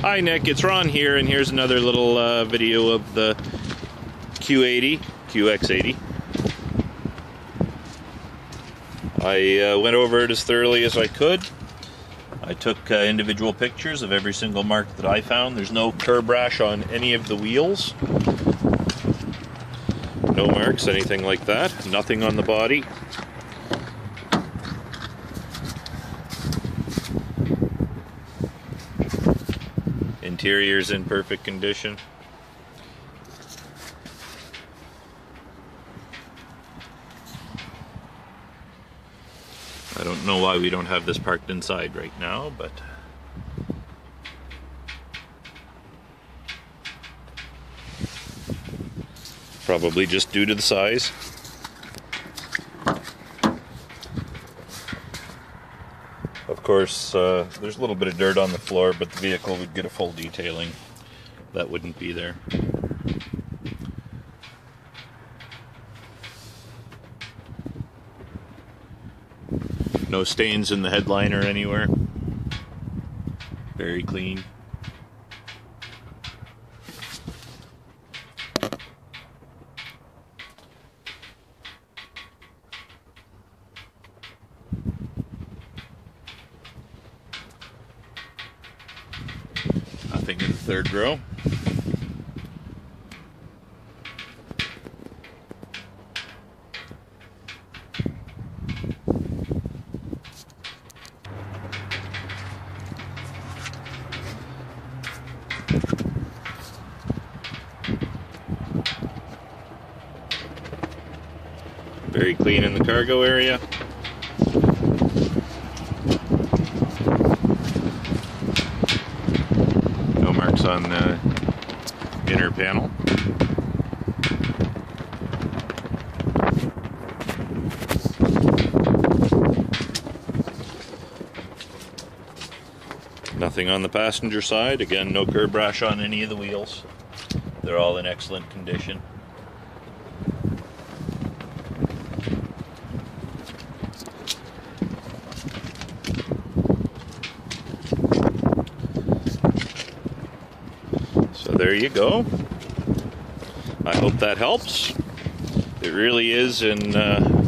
Hi Nick, it's Ron here, and here's another little uh, video of the Q80, QX80. I uh, went over it as thoroughly as I could. I took uh, individual pictures of every single mark that I found. There's no curb rash on any of the wheels. No marks, anything like that. Nothing on the body. Interior's in perfect condition. I don't know why we don't have this parked inside right now, but probably just due to the size. Of course, uh, there's a little bit of dirt on the floor, but the vehicle would get a full detailing. That wouldn't be there. No stains in the headliner anywhere. Very clean. Nothing in the third row. Very clean in the cargo area. No marks on the inner panel. Nothing on the passenger side. Again, no curb rash on any of the wheels. They're all in excellent condition. There you go. I hope that helps. It really is in uh,